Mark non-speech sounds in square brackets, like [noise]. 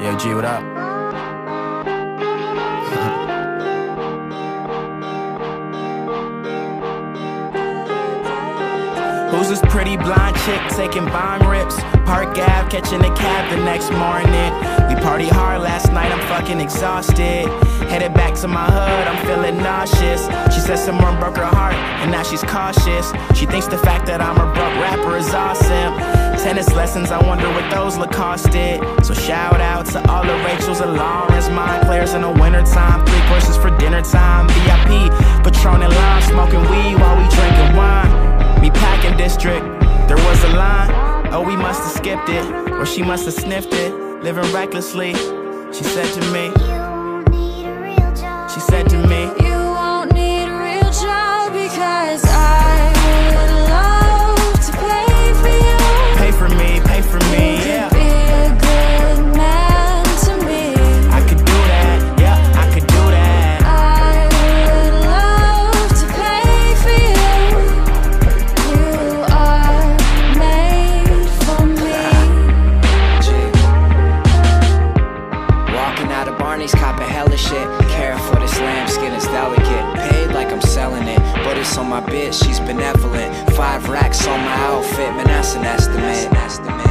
Yo, G, what up? [laughs] Who's this pretty blonde chick taking bong rips? Park Ave, catching a cab the next morning. We party hard last night, I'm fucking exhausted. Headed back to my hood, I'm feeling nauseous. She said someone broke her heart, and now she's cautious. She thinks the fact that I'm a broke rapper is awesome. Tennis lessons, I wonder what those Lacoste did. So shout out to all the Rachels and Lawrence, mine players in the wintertime. Three courses for dinner time. VIP, Patron and lime, smoking weed while we drinking wine. Meatpacking District, there was a line. Oh, we must have skipped it, or she must have sniffed it. Living recklessly, she said to me. She said to me. Barney's, copping hella shit. Care for this lamb skin is delicate. Paid like I'm selling it, but it's on my bitch, she's benevolent. Five racks on my outfit, man, that's an estimate. Young